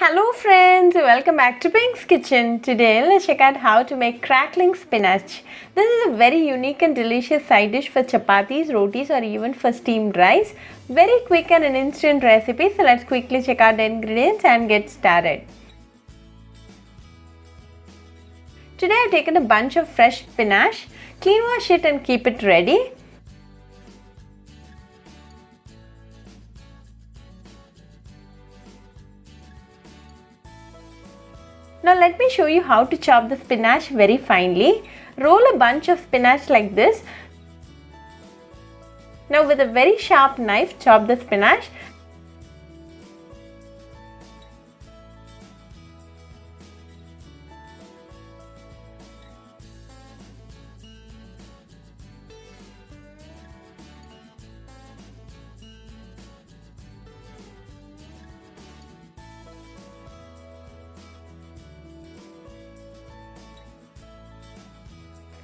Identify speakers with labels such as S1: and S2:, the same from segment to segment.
S1: Hello friends, welcome back to Pink's Kitchen. Today let's check out how to make crackling spinach. This is a very unique and delicious side dish for chapatis, rotis or even for steamed rice. Very quick and an instant recipe so let's quickly check out the ingredients and get started. Today I've taken a bunch of fresh spinach, clean wash it and keep it ready. Now let me show you how to chop the spinach very finely. Roll a bunch of spinach like this. Now with a very sharp knife chop the spinach.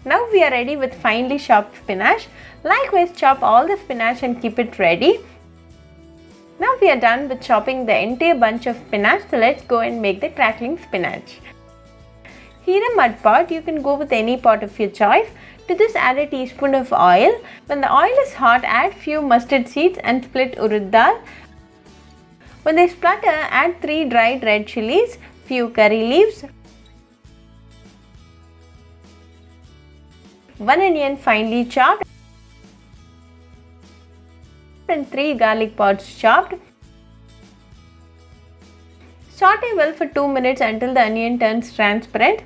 S1: Now we are ready with finely chopped spinach. Likewise chop all the spinach and keep it ready. Now we are done with chopping the entire bunch of spinach so let's go and make the crackling spinach. Heat a mud pot, you can go with any pot of your choice. To this add a teaspoon of oil. When the oil is hot add few mustard seeds and split urad dal. When they splutter add 3 dried red chilies, few curry leaves, 1 onion finely chopped and 3 garlic pods chopped. Saute well for 2 minutes until the onion turns transparent.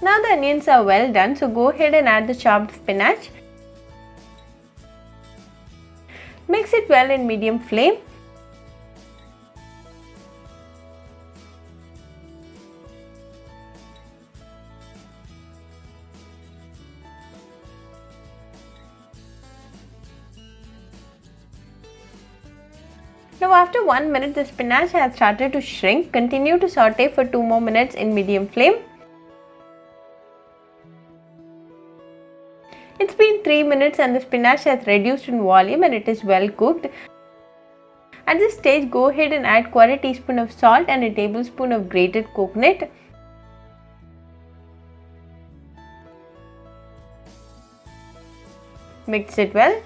S1: Now the onions are well done so go ahead and add the chopped spinach. Mix it well in medium flame. Now after 1 minute the spinach has started to shrink. Continue to saute for 2 more minutes in medium flame. It's been 3 minutes and the spinach has reduced in volume and it is well cooked. At this stage go ahead and add quarter teaspoon of salt and a tablespoon of grated coconut. Mix it well.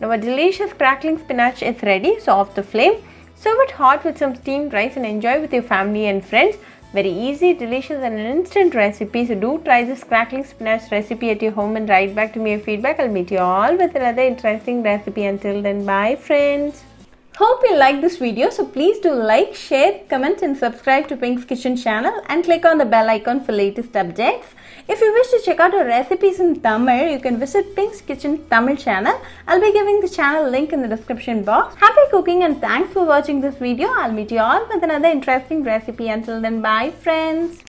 S1: Now a delicious crackling spinach is ready, so off the flame. Serve it hot with some steamed rice and enjoy with your family and friends. Very easy, delicious and an instant recipe. So do try this crackling spinach recipe at your home and write back to me your feedback. I'll meet you all with another interesting recipe. Until then, bye friends. Hope you like this video so please do like, share, comment and subscribe to Pink's Kitchen channel and click on the bell icon for latest updates. If you wish to check out our recipes in Tamil, you can visit Pink's Kitchen Tamil channel. I'll be giving the channel link in the description box. Happy cooking and thanks for watching this video. I'll meet you all with another interesting recipe. Until then, bye friends.